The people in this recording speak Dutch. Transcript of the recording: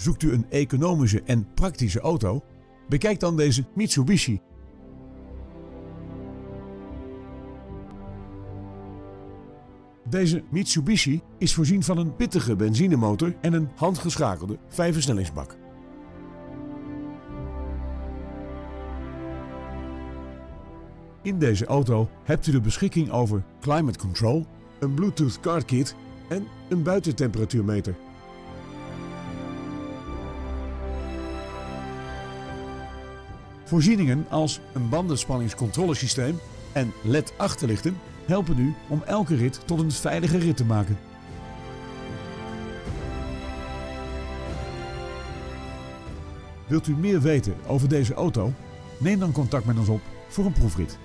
Zoekt u een economische en praktische auto? Bekijk dan deze Mitsubishi. Deze Mitsubishi is voorzien van een pittige benzinemotor en een handgeschakelde vijfversnellingsbak. In deze auto hebt u de beschikking over climate control, een Bluetooth car kit en een buitentemperatuurmeter. Voorzieningen als een bandenspanningscontrolesysteem en LED achterlichten helpen u om elke rit tot een veilige rit te maken. Wilt u meer weten over deze auto? Neem dan contact met ons op voor een proefrit.